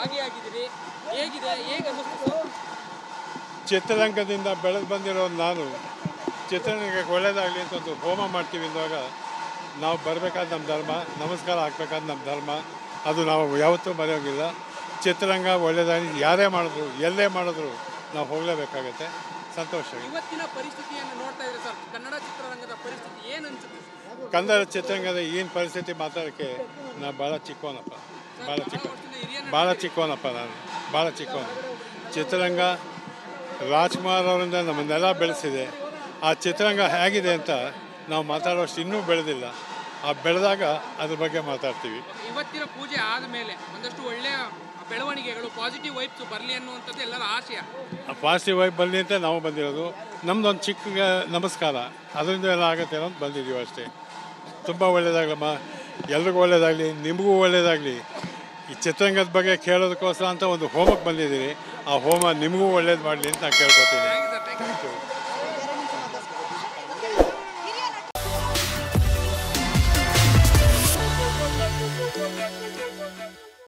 ಭಾಗಿಯಾಗಿದ್ದೀರಿ. ಹೇಗಿದೆ? ಹೇಗೆ ಅನ್ನಿಸ್ತು? ಚಿತ್ರರಂಗದಿಂದ ಬೆಳೆದು ಬಂದಿರೋ ನಾನು ಚಿತ್ರರಂಗಕ್ಕೆ ಒಳ್ಳೇದಾಗಲಿ ಅಂತ ಒಂದು ಹೋಮ ಮಾಡ್ತೀವಿ ಅಂದಾಗ ನಾವು ಬರಬೇಕಾದ ನಮ್ಮ ಧರ್ಮ ನಮಸ್ಕಾರ ಹಾಕ್ಬೇಕಾದ ನಮ್ಮ ಧರ್ಮ ಅದು ನಾವು ಯಾವತ್ತೂ ಮರೆಯೋಗಿಲ್ಲ. ಚಿತ್ರರಂಗ ಒಳ್ಳೆಯದಾಗಿ ಯಾರೇ ಮಾಡಿದ್ರು ಎಲ್ಲೇ ಮಾಡಿದ್ರು ನಾವು ಹೋಗಲೇಬೇಕಾಗತ್ತೆ. ಸಂತೋಷ. ಇವತ್ತಿನ ಪರಿಸ್ಥಿತಿಯನ್ನು ನೋಡ್ತಾ ಇದ್ರೆ ಸರ್ ಕನ್ನಡ ಚಿತ್ರರಂಗದ ಪರಿಸ್ಥಿತಿ ಏನು ಅನ್ಸುತ್ತೆ ಕನ್ನಡ ಚಿತ್ರರಂಗದ ಏನು ಪರಿಸ್ಥಿತಿ ಮಾತಾಡೋಕ್ಕೆ ನಾವು ಭಾಳ ಚಿಕ್ಕವನಪ್ಪ. ಭಾಳ ಚಿಕ್ಕ ಭಾಳ ಚಿಕ್ಕವನಪ್ಪ ನಾನು ಭಾಳ ಚಿಕ್ಕವನು ಚಿತ್ರರಂಗ ರಾಜ್ಕುಮಾರ್ ಅವರಿಂದ ನಮ್ಮನ್ನೆಲ್ಲ ಬೆಳೆಸಿದೆ. ಆ ಚಿತ್ರರಂಗ ಹೇಗಿದೆ ಅಂತ ನಾವು ಮಾತಾಡೋಷ್ಟು ಇನ್ನೂ ಬೆಳೆದಿಲ್ಲ. ಆ ಬೆಳೆದಾಗ ಅದ್ರ ಬಗ್ಗೆ ಮಾತಾಡ್ತೀವಿ. ಇವತ್ತಿನ ಪೂಜೆ ಆದಮೇಲೆ ಒಂದಷ್ಟು ಒಳ್ಳೆಯ ಬೆಳವಣಿಗೆಗಳು ಪಾಸಿಟಿವ್ ವೈಬ್ಸ್ ಬರಲಿ ಅನ್ನುವಂಥದ್ದು ಎಲ್ಲರ ಆಶಯ. ಪಾಸಿಟಿವ್ ವೈಬ್ ಬರಲಿ ಅಂತ ನಾವು ಬಂದಿರೋದು. ನಮ್ದೊಂದು ಚಿಕ್ಕ ನಮಸ್ಕಾರ. ಅದರಿಂದ ಎಲ್ಲ ಆಗುತ್ತೆ ಅಂತ ಬಂದಿದ್ದೀವಿ ಅಷ್ಟೇ. ತುಂಬ ಒಳ್ಳೆಯದಾಗಲಮ್ಮ ಎಲ್ರಿಗೂ ಒಳ್ಳೆಯದಾಗಲಿ ನಿಮಗೂ ಒಳ್ಳೆಯದಾಗಲಿ ಈ ಚಿತ್ರರಂಗದ ಬಗ್ಗೆ ಕೇಳೋದಕ್ಕೋಸ್ಕರ ಅಂತ ಒಂದು ಹೋಮಕ್ಕೆ ಬಂದಿದ್ದೀರಿ. ಆ ಹೋಮ ನಿಮಗೂ ಒಳ್ಳೇದು ಮಾಡಲಿ ಅಂತ ನಾನು ಕೇಳ್ಕೊತೀನಿ.